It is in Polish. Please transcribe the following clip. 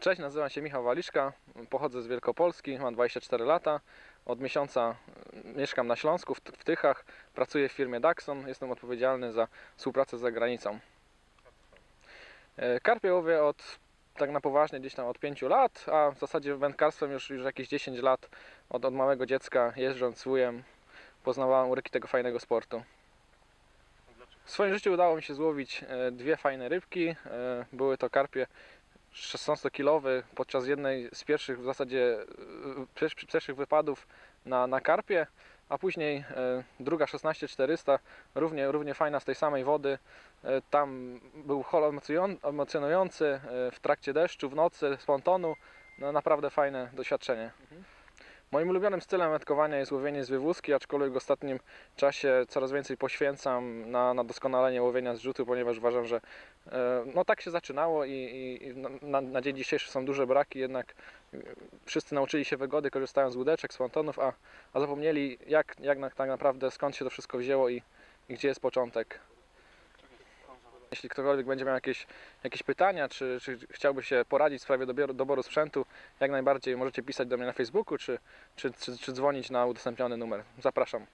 Cześć, nazywam się Michał Waliszka, pochodzę z Wielkopolski, mam 24 lata. Od miesiąca y, mieszkam na Śląsku, w, Tychach, pracuję w firmie Daxon, jestem odpowiedzialny za współpracę z zagranicą. E, Karpie łowię od, tak na poważnie, gdzieś tam od 5 lat, a w zasadzie wędkarstwem już, już jakieś 10 lat, od, od małego dziecka jeżdżąc z wujem, poznawałem uryki tego fajnego sportu. W swoim życiu udało mi się złowić e, dwie fajne rybki. E, Były to karpie 16-kilowy podczas jednej z pierwszych w zasadzie e, pier- pierwszych wypadów na, na karpie, a później e, druga 16400, równie, równie fajna z tej samej wody. E, Tam był hol emocjon- emocjonujący w trakcie deszczu, w nocy, z pontonu. No, naprawdę fajne doświadczenie. Moim ulubionym stylem wędkowania jest łowienie z wywózki, aczkolwiek w ostatnim czasie coraz więcej poświęcam na, na doskonalenie łowienia z rzutu, ponieważ uważam, że e, no tak się zaczynało i, i, na- na, dzień dzisiejszy są duże braki, jednak e, wszyscy nauczyli się wygody korzystając z łódeczek, z pontonów, a, a zapomnieli jak, jak tak naprawdę skąd się to wszystko wzięło i, i gdzie jest początek. Jeśli ktokolwiek będzie miał jakieś, jakieś pytania, czy, czy chciałby się poradzić w sprawie doboru, doboru sprzętu, jak najbardziej możecie pisać do mnie na Facebooku, czy, czy, czy, czy dzwonić na udostępniony numer. Zapraszam.